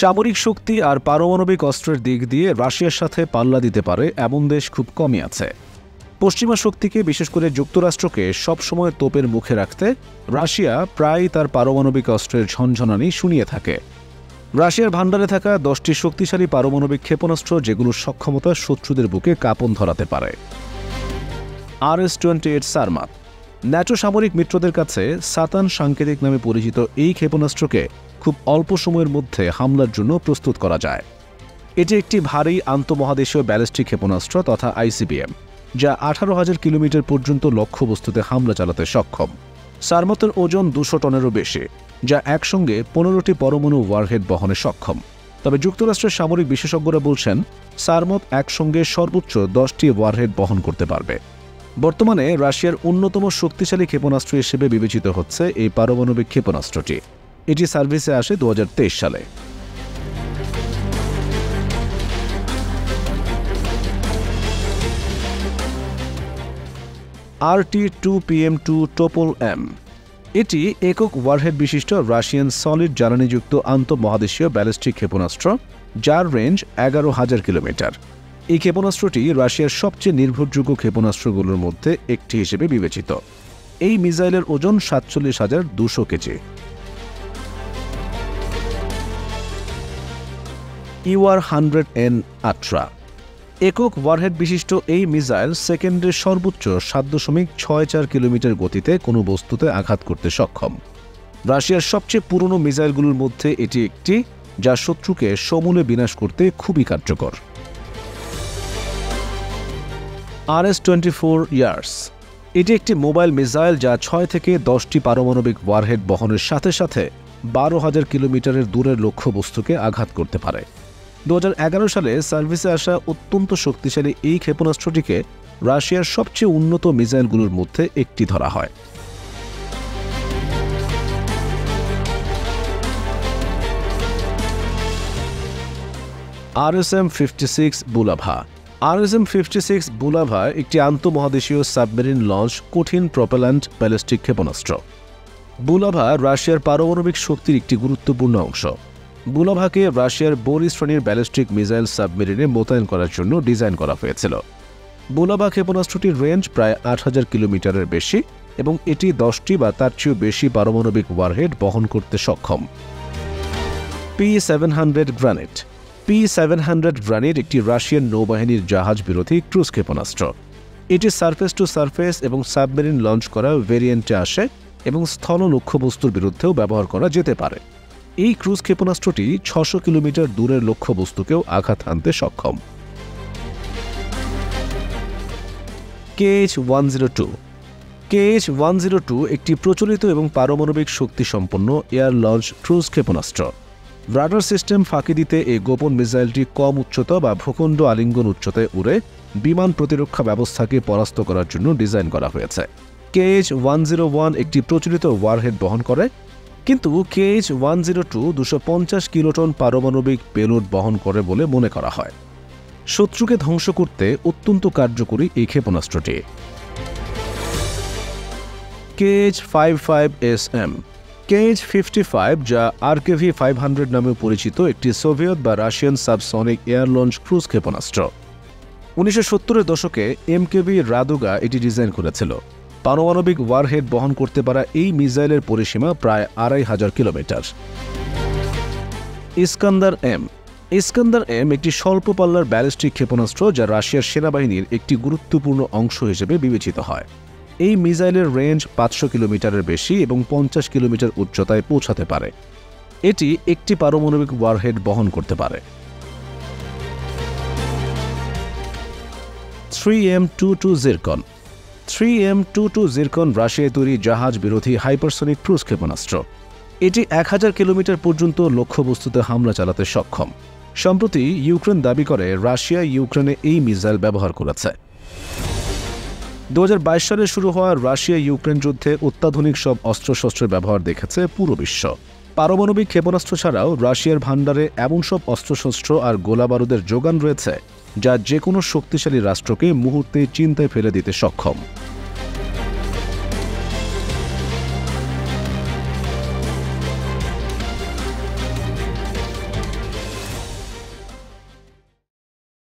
সামরিক শক্তি আর পারমাণবিক অস্ত্রের দিক দিয়ে রাশিয়ার সাথে পাল্লা দিতে পারে এমন দেশ খুব কমই আছে। পশ্চিমা শক্তিকে বিশেষ করে যুক্তরাষ্ট্রকে সবসময় তোপের মুখে রাখতে রাশিয়া প্রায় তার পারমাণবিক অস্ত্রের ঝনঝনানি শুনিয়ে থাকে। রাশিয়ার ভাণ্ডারে থাকা দশটি শক্তিশালী পারমাণবিক ক্ষেপণাস্ত্র যেগুলোর সক্ষমতা শত্রুদের বুকে কাঁপন ধরাতে পারে। R S twenty eight Sarmat NATO সামরিক মিত্রদের কাছে সাতান সাংকেতিক নামে পরিচিত এই ক্ষেপণাস্ত্রকে খুব অল্প সময়ের মধ্যে হামলার জন্য প্রস্তুত করা যায়। এটি একটি ভারী আন্তঃমহাদেশীয় ব্যালিস্টিক ক্ষেপণাস্ত্র তথা আইসিবিএম, যা আঠারো হাজার কিলোমিটার পর্যন্ত লক্ষ্যবস্তুতে হামলা চালাতে সক্ষম। সারমতের ওজন দুশো টনেরও বেশি, যা একসঙ্গে পনেরোটি পরমাণু ওয়ারহেড বহনে সক্ষম। তবে যুক্তরাষ্ট্রের সামরিক বিশেষজ্ঞরা বলছেন, সারমত একসঙ্গে সর্বোচ্চ দশটি ওয়ারহেড বহন করতে পারবে। বর্তমানে রাশিয়ার অন্যতম শক্তিশালী ক্ষেপণাস্ত্র হিসেবে বিবেচিত হচ্ছে এই পারমাণবিক ক্ষেপণাস্ত্রটি। এটি সার্ভিসে আসে দু হাজার তেইশ সালে। R T two PM two Topol M. এটি একক ওয়ারহেড বিশিষ্ট রাশিয়ান সলিড জ্বালানিযুক্ত আন্তঃমহাদেশীয় ব্যালিস্টিক ক্ষেপণাস্ত্র, যার রেঞ্জ এগারো হাজার কিলোমিটার। এই ক্ষেপণাস্ত্রটি রাশিয়ার সবচেয়ে নির্ভরযোগ্য ক্ষেপণাস্ত্রগুলোর মধ্যে একটি হিসেবে বিবেচিত। এই মিসাইলের ওজন সাতচল্লিশ হাজার দুশো কেজি। ইউআর হান্ড্রেড এন আট্রা। একক ওয়ারহেড বিশিষ্ট এই মিসাইল সেকেন্ডে সর্বোচ্চ সাত দশমিক ছয় চার কিলোমিটার গতিতে কোনো বস্তুতে আঘাত করতে সক্ষম। রাশিয়ার সবচেয়ে পুরনো মিসাইলগুলোর মধ্যে এটি একটি, যা শত্রুকে সমূলে বিনাশ করতে খুবই কার্যকর। R S twenty four Yars এটি একটি মোবাইল মিসাইল যা ছয় থেকে দশটি পারমাণবিক ওয়ারহেড বহনের সাথে সাথে বারো হাজার কিলোমিটারের দূরের লক্ষ্যবস্তুকে আঘাত করতে পারে। দু হাজার এগারো সালে সার্ভিসে আসা অত্যন্ত শক্তিশালী এই ক্ষেপণাস্ত্রটিকে রাশিয়ার সবচেয়ে উন্নত মিসাইলগুলোর মধ্যে একটি ধরা হয়। RSM fifty six Bulava RSM fifty six Bulava একটি আন্তঃমহাদেশীয় সাবমেরিন লঞ্চ, কঠিন প্রপেল্যান্ট ব্যালিস্টিক ক্ষেপণাস্ত্র। বুলাভা, রাশিয়ার পারমাণবিক শক্তির একটি গুরুত্বপূর্ণ অংশ। বুলাভাকে রাশিয়ার বোরি শ্রেণির ব্যালিস্টিক মিসাইল সাবমেরিনে মোতায়েন করার জন্য ডিজাইন করা হয়েছিল। বুলাভা ক্ষেপণাস্ত্রটির রেঞ্জ প্রায় আট হাজার কিলোমিটারের বেশি এবং এটি দশটি বা তার চেয়েও বেশি পারমাণবিক ওয়ারহেড বহন করতে সক্ষম। P seven hundred Granit P seven hundred Granit একটি রাশিয়ান নৌবাহিনীর জাহাজ বিরোধী ক্রুজ ক্ষেপণাস্ত্র। এটি সারফেস টু সারফেস এবং সাবমেরিন লঞ্চ করা ভেরিয়েন্টে আসে এবং স্থল লক্ষ্যবস্তুর বিরুদ্ধেও ব্যবহার করা যেতে পারে। এই ক্রুজ ক্ষেপণাস্ত্রটি ছশো কিলোমিটার দূরের লক্ষ্যবস্তুকেও আঘাত হানতে সক্ষম। KH one zero two KH one zero two একটি প্রচলিত এবং পারমাণবিক শক্তিসম্পন্ন এয়ার লঞ্চ ক্রুজ ক্ষেপণাস্ত্র। রাডার সিস্টেম ফাঁকি দিতে এই গোপন মিসাইলটি কম উচ্চতা বা ভূখণ্ড আলিঙ্গন উচ্চতায় উড়ে বিমান প্রতিরক্ষা ব্যবস্থাকে পরাস্ত করার জন্য ডিজাইন করা হয়েছে। কেএইচ ওয়ান জিরো ওয়ান একটি প্রচলিত ওয়ারহেড বহন করে, কিন্তু কেএইচ ওয়ান জিরো টু দুশো পঞ্চাশ কিলোটন পারমাণবিক পেলোড বহন করে বলে মনে করা হয়। শত্রুকে ধ্বংস করতে অত্যন্ত কার্যকরী এই ক্ষেপণাস্ত্রটি। KH five five S M KH fifty five, যা আরকেভি ফাইভ হান্ড্রেড নামে পরিচিত একটি সোভিয়েত বা Russian subsonic air launch cruise ক্ষেপণাস্ত্র। উনিশশো সত্তরের দশকে এমকেভি রাদুগা এটি ডিজাইন করেছিল। পারমাণবিক ওয়ারহেড বহন করতে পারা এই মিসাইলের পরিসীমা প্রায় আড়াই হাজার kilometre. Iskander M. Iskander M একটি স্বল্প পাল্লার ব্যালিস্টিক ক্ষেপণাস্ত্র যা রাশিয়ার সেনাবাহিনীর একটি গুরুত্বপূর্ণ অংশ হিসেবে বিবেচিত হয়। এই মিসাইলের রেঞ্জ পাঁচশো কিলোমিটারের বেশি এবং পঞ্চাশ কিলোমিটার উচ্চতায় পৌঁছাতে পারে। এটি একটি পারমাণবিক ওয়ারহেড বহন করতে পারে। Three M two two Zircon three M two two Zircon রাশিয়ায় তৈরি জাহাজ বিরোধী হাইপারসনিক ক্রুজ ক্ষেপণাস্ত্র। এটি এক হাজার কিলোমিটার পর্যন্ত লক্ষ্যবস্তুতে হামলা চালাতে সক্ষম। সম্প্রতি ইউক্রেন দাবি করে রাশিয়া ইউক্রেনে এই মিসাইল ব্যবহার করেছে। দু হাজার বাইশ সালে শুরু হওয়া রাশিয়া ইউক্রেন যুদ্ধে অত্যাধুনিক সব অস্ত্রশস্ত্রের ব্যবহার দেখেছে পুরো বিশ্ব। পারমাণবিক ক্ষেপণাস্ত্র ছাড়াও রাশিয়ার ভাণ্ডারে এমন সব অস্ত্রশস্ত্র আর গোলাবারুদের যোগান রয়েছে যা যে কোনো শক্তিশালী রাষ্ট্রকে মুহূর্তে চিন্তায় ফেলে দিতে সক্ষম।